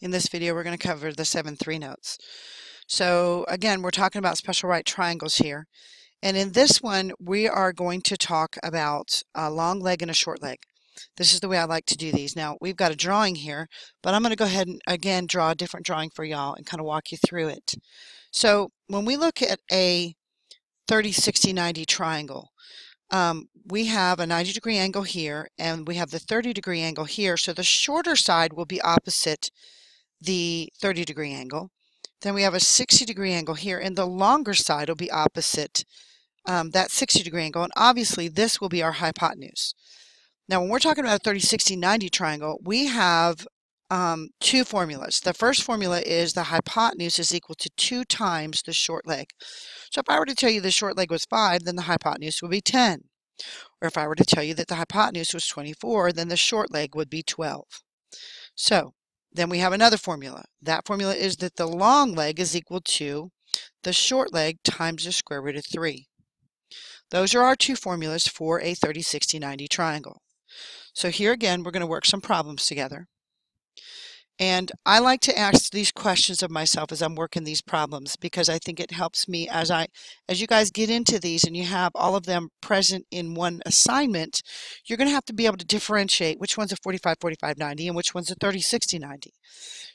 In this video, we're going to cover the 7-3 notes. So again, we're talking about special right triangles here. And in this one, we are going to talk about a long leg and a short leg. This is the way I like to do these. Now, we've got a drawing here, but I'm going to go ahead and again draw a different drawing for y'all and kind of walk you through it. So when we look at a 30, 60, 90 triangle, um, we have a 90 degree angle here and we have the 30 degree angle here. So the shorter side will be opposite the 30 degree angle. Then we have a 60 degree angle here and the longer side will be opposite um, that 60 degree angle. And obviously this will be our hypotenuse. Now when we're talking about a 30, 60, 90 triangle, we have um, two formulas. The first formula is the hypotenuse is equal to two times the short leg. So if I were to tell you the short leg was 5, then the hypotenuse would be 10. Or if I were to tell you that the hypotenuse was 24, then the short leg would be 12. So then we have another formula. That formula is that the long leg is equal to the short leg times the square root of 3. Those are our two formulas for a 30, 60, 90 triangle. So here again, we're going to work some problems together. And I like to ask these questions of myself as I'm working these problems because I think it helps me as I as you guys get into these and you have all of them present in one assignment, you're going to have to be able to differentiate which one's a 45 45 90 and which one's a 30 60 90.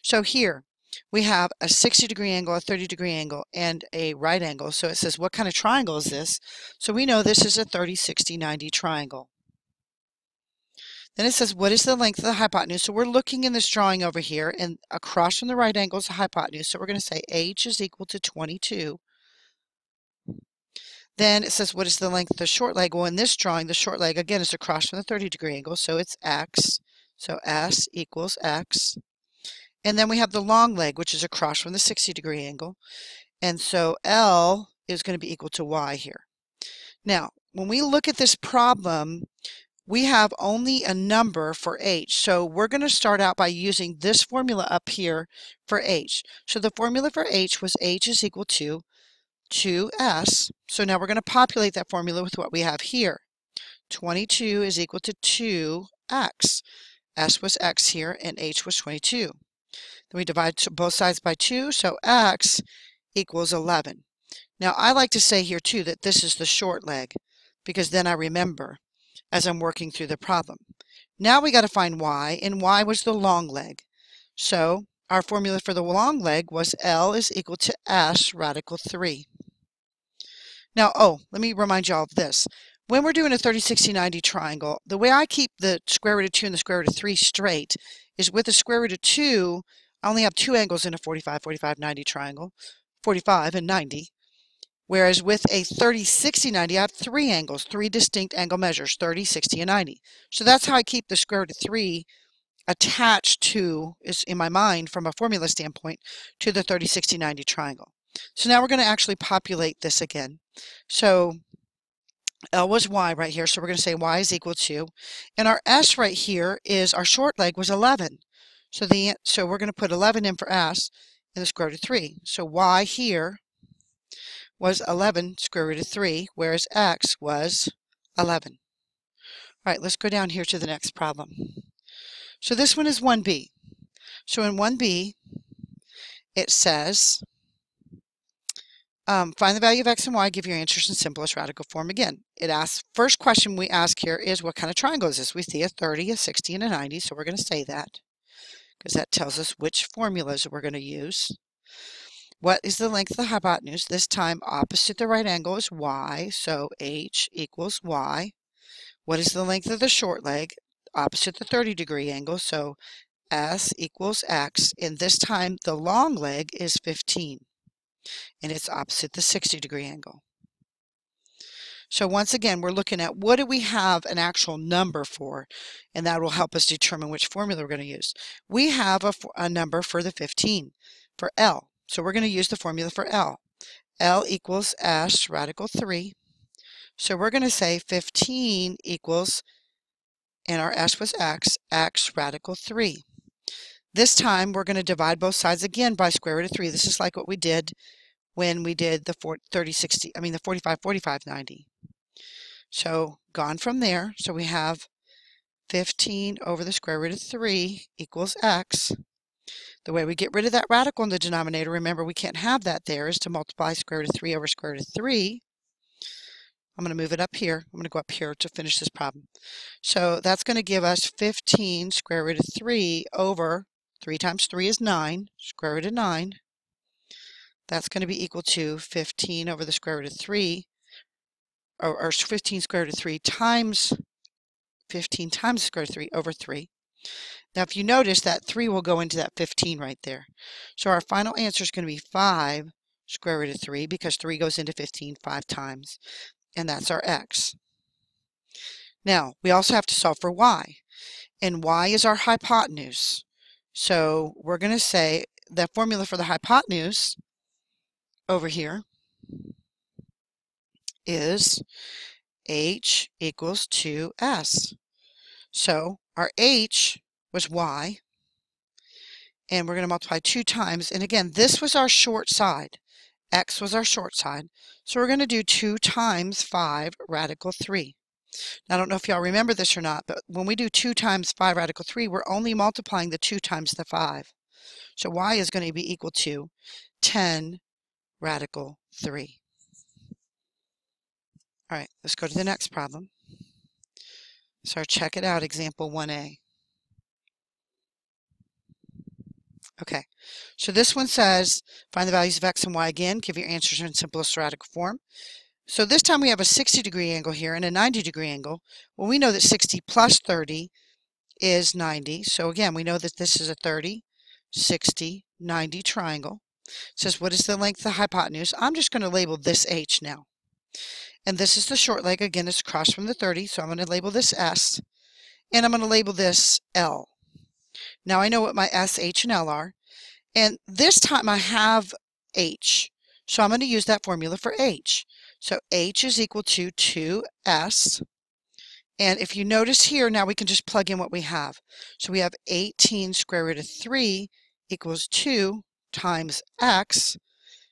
So here we have a 60 degree angle, a 30 degree angle, and a right angle. So it says what kind of triangle is this? So we know this is a 30 60 90 triangle. Then it says, what is the length of the hypotenuse? So we're looking in this drawing over here, and across from the right angle is the hypotenuse. So we're going to say h is equal to 22. Then it says, what is the length of the short leg? Well, in this drawing, the short leg, again, is across from the 30 degree angle, so it's x. So s equals x. And then we have the long leg, which is across from the 60 degree angle. And so L is going to be equal to y here. Now, when we look at this problem, we have only a number for h. So we're going to start out by using this formula up here for h. So the formula for h was h is equal to 2s. So now we're going to populate that formula with what we have here. 22 is equal to 2x. s was x here and h was 22. Then we divide both sides by 2, so x equals 11. Now I like to say here too that this is the short leg because then I remember as I'm working through the problem. Now we got to find y, and y was the long leg. So our formula for the long leg was L is equal to S radical 3. Now, oh, let me remind you all of this. When we're doing a 30, 60, 90 triangle, the way I keep the square root of 2 and the square root of 3 straight is with the square root of 2, I only have two angles in a 45, 45, 90 triangle, 45 and 90. Whereas with a 30, 60, 90, I have three angles, three distinct angle measures, 30, 60, and 90. So that's how I keep the square root of 3 attached to, is in my mind from a formula standpoint, to the 30, 60, 90 triangle. So now we're going to actually populate this again. So L was Y right here, so we're going to say Y is equal to, and our S right here is, our short leg was 11. So the so we're going to put 11 in for S in the square root of 3. So Y here was 11 square root of 3, whereas x was 11. All right, let's go down here to the next problem. So this one is 1b. So in 1b, it says, um, find the value of x and y, give your answers in simplest radical form again. It asks, first question we ask here is what kind of triangle is this? We see a 30, a 60, and a 90, so we're going to say that because that tells us which formulas we're going to use. What is the length of the hypotenuse? This time opposite the right angle is y, so h equals y. What is the length of the short leg? Opposite the 30 degree angle, so s equals x. And this time the long leg is 15, and it's opposite the 60 degree angle. So once again, we're looking at what do we have an actual number for, and that will help us determine which formula we're going to use. We have a, a number for the 15, for L. So we're going to use the formula for L. L equals S radical 3. So we're going to say 15 equals, and our S was X, X radical 3. This time we're going to divide both sides again by square root of 3. This is like what we did when we did the 30, 60, I mean the 45, 45, 90. So gone from there. So we have 15 over the square root of 3 equals x. The way we get rid of that radical in the denominator, remember we can't have that there, is to multiply square root of 3 over square root of 3. I'm going to move it up here. I'm going to go up here to finish this problem. So that's going to give us 15 square root of 3 over 3 times 3 is 9, square root of 9. That's going to be equal to 15 over the square root of 3, or, or 15 square root of 3 times 15 times the square root of 3 over 3. Now if you notice that 3 will go into that 15 right there. So our final answer is going to be 5 square root of 3 because 3 goes into 15 5 times. And that's our x. Now we also have to solve for y. And y is our hypotenuse. So we're going to say the formula for the hypotenuse over here is h equals 2s. So our h was y, and we're going to multiply 2 times. And again, this was our short side. x was our short side. So we're going to do 2 times 5 radical 3. Now, I don't know if y'all remember this or not, but when we do 2 times 5 radical 3, we're only multiplying the 2 times the 5. So y is going to be equal to 10 radical 3. All right, let's go to the next problem. So check it out, example 1a. Okay, so this one says, find the values of x and y again, give your answers in simplest radical form. So this time we have a 60 degree angle here and a 90 degree angle. Well, we know that 60 plus 30 is 90. So again, we know that this is a 30, 60, 90 triangle. It says, what is the length of the hypotenuse? I'm just going to label this h now. And this is the short leg. Again, it's across from the 30, so I'm going to label this s. And I'm going to label this L. Now I know what my S, H, and L are. And this time I have H. So I'm going to use that formula for H. So H is equal to 2S. And if you notice here, now we can just plug in what we have. So we have 18 square root of 3 equals 2 times x.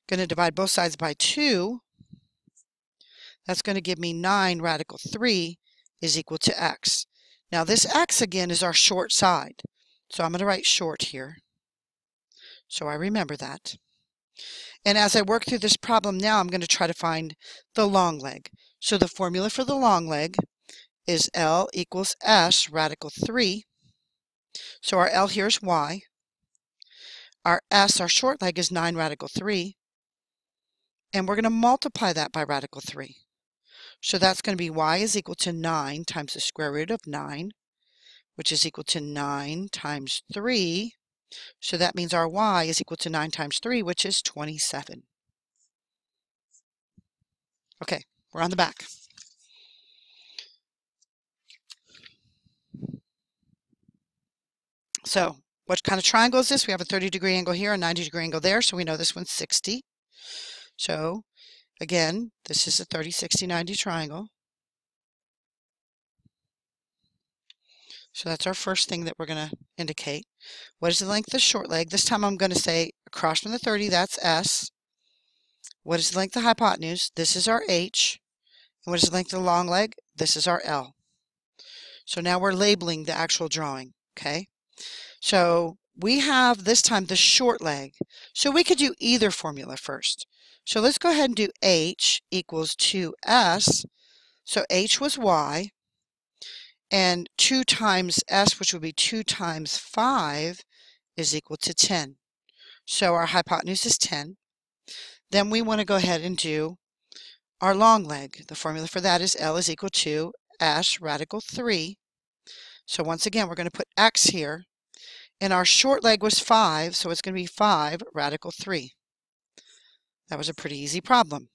Going to divide both sides by 2. That's going to give me 9 radical 3 is equal to x. Now this x again is our short side. So I'm going to write short here. So I remember that. And as I work through this problem now, I'm going to try to find the long leg. So the formula for the long leg is L equals S radical 3. So our L here is Y. Our S, our short leg, is 9 radical 3. And we're going to multiply that by radical 3. So that's going to be y is equal to 9 times the square root of 9 which is equal to 9 times 3. So that means our y is equal to 9 times 3, which is 27. Okay, we're on the back. So what kind of triangle is this? We have a 30 degree angle here, a 90 degree angle there, so we know this one's 60. So again, this is a 30, 60, 90 triangle. So that's our first thing that we're going to indicate. What is the length of the short leg? This time I'm going to say across from the 30, that's S. What is the length of the hypotenuse? This is our H. And what is the length of the long leg? This is our L. So now we're labeling the actual drawing, okay? So we have this time the short leg. So we could do either formula first. So let's go ahead and do H equals 2S. So H was Y. And 2 times s, which would be 2 times 5, is equal to 10. So our hypotenuse is 10. Then we want to go ahead and do our long leg. The formula for that is L is equal to S radical 3. So once again, we're going to put X here. And our short leg was 5, so it's going to be 5 radical 3. That was a pretty easy problem.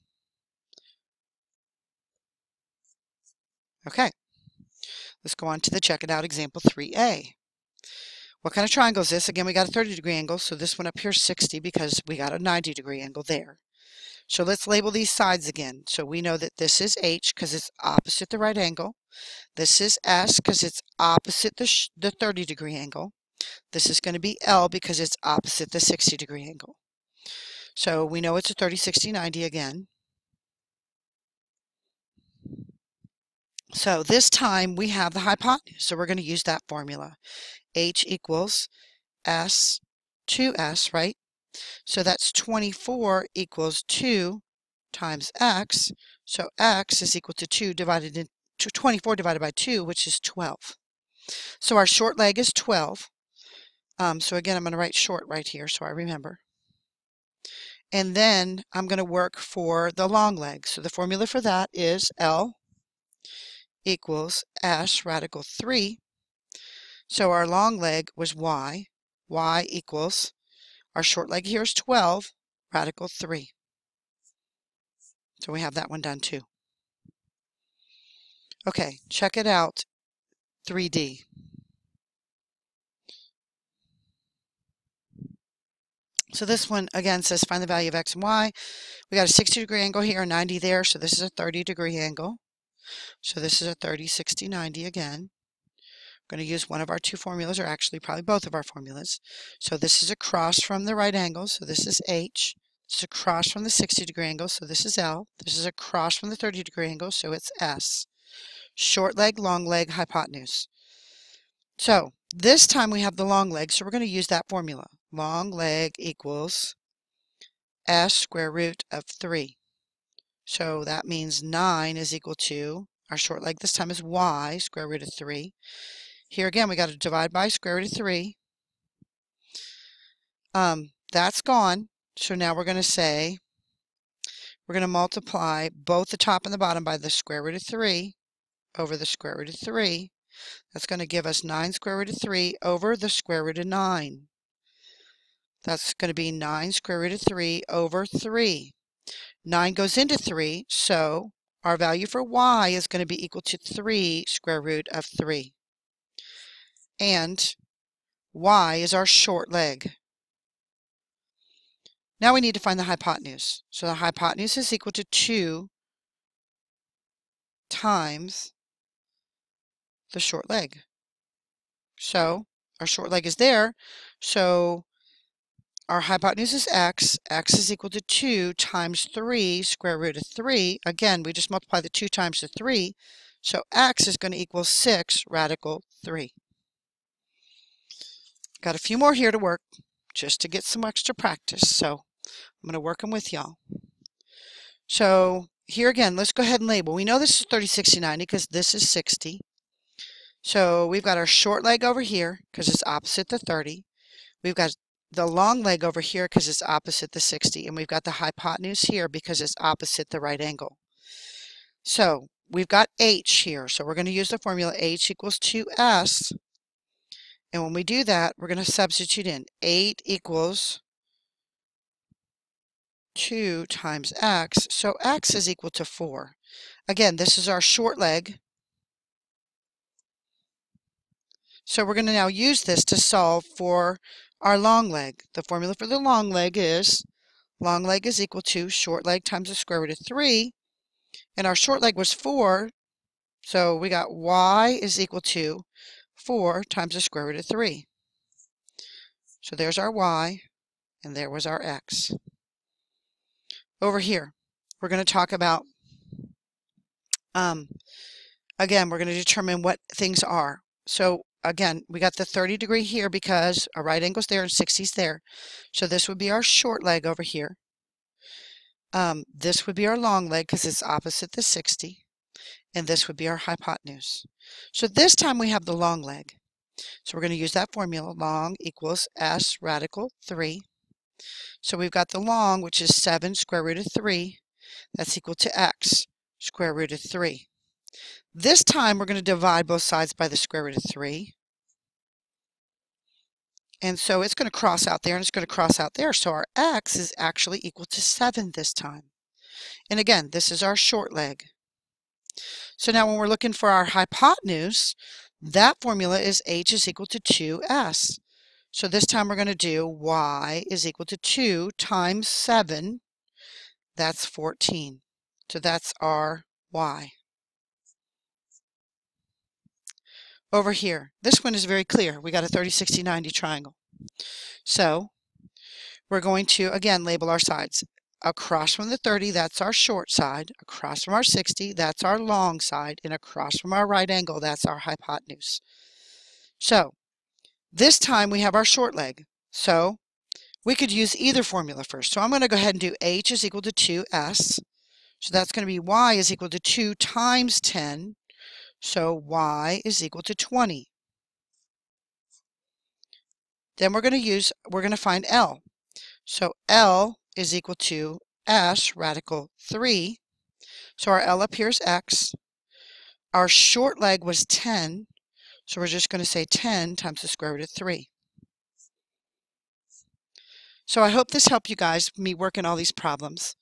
Okay. Let's go on to the check it out example 3a. What kind of triangle is this? Again, we got a 30 degree angle, so this one up here is 60 because we got a 90 degree angle there. So let's label these sides again. So we know that this is H because it's opposite the right angle. This is S because it's opposite the, the 30 degree angle. This is going to be L because it's opposite the 60 degree angle. So we know it's a 30, 60, 90 again. So this time we have the hypotenuse, so we're going to use that formula. H equals S 2s, right? So that's 24 equals 2 times x. So x is equal to 2 divided into 24 divided by 2, which is 12. So our short leg is 12. Um, so again, I'm going to write short right here so I remember. And then I'm going to work for the long leg. So the formula for that is L equals S radical 3. So our long leg was Y. Y equals, our short leg here is 12, radical 3. So we have that one done too. Okay, check it out, 3D. So this one, again, says find the value of x and y. We got a 60 degree angle here, 90 there, so this is a 30 degree angle. So this is a 30, 60, 90 again. I'm going to use one of our two formulas, or actually probably both of our formulas. So this is across from the right angle, so this is h. This is across from the 60 degree angle, so this is L. This is across from the 30 degree angle, so it's S. Short leg, long leg, hypotenuse. So this time we have the long leg, so we're going to use that formula. Long leg equals S square root of 3. So that means 9 is equal to, our short leg this time is y, square root of 3. Here again, we got to divide by square root of 3. Um, that's gone. So now we're going to say, we're going to multiply both the top and the bottom by the square root of 3 over the square root of 3. That's going to give us 9 square root of 3 over the square root of 9. That's going to be 9 square root of 3 over 3. 9 goes into 3, so our value for y is going to be equal to 3 square root of 3. And y is our short leg. Now we need to find the hypotenuse. So the hypotenuse is equal to 2 times the short leg. So our short leg is there. So our hypotenuse is x. x is equal to 2 times 3 square root of 3. Again, we just multiply the 2 times the 3. So x is going to equal 6 radical 3. Got a few more here to work just to get some extra practice. So I'm going to work them with y'all. So here again, let's go ahead and label. We know this is 30, 60, 90 because this is 60. So we've got our short leg over here because it's opposite the 30. We've got the long leg over here because it's opposite the 60. And we've got the hypotenuse here because it's opposite the right angle. So we've got h here. So we're going to use the formula h equals 2s. And when we do that, we're going to substitute in 8 equals 2 times x. So x is equal to 4. Again, this is our short leg. So we're going to now use this to solve for our long leg. The formula for the long leg is long leg is equal to short leg times the square root of 3. And our short leg was 4, so we got y is equal to 4 times the square root of 3. So there's our y, and there was our x. Over here, we're going to talk about, um, again, we're going to determine what things are. So again, we got the 30 degree here because a right angle's there and 60's there. So this would be our short leg over here. Um, this would be our long leg because it's opposite the 60. And this would be our hypotenuse. So this time we have the long leg. So we're going to use that formula. Long equals S radical 3. So we've got the long, which is 7 square root of 3. That's equal to x square root of 3. This time we're going to divide both sides by the square root of 3. And so it's going to cross out there and it's going to cross out there. So our x is actually equal to 7 this time. And again, this is our short leg. So now when we're looking for our hypotenuse, that formula is h is equal to 2s. So this time we're going to do y is equal to 2 times 7. That's 14. So that's our y. over here. This one is very clear. We got a 30, 60, 90 triangle. So we're going to, again, label our sides. Across from the 30, that's our short side. Across from our 60, that's our long side. And across from our right angle, that's our hypotenuse. So this time we have our short leg. So we could use either formula first. So I'm going to go ahead and do h is equal to 2s. So that's going to be y is equal to 2 times 10. So y is equal to 20. Then we're going to use, we're going to find L. So L is equal to S radical 3. So our L up here is X. Our short leg was 10. So we're just going to say 10 times the square root of 3. So I hope this helped you guys, me working all these problems.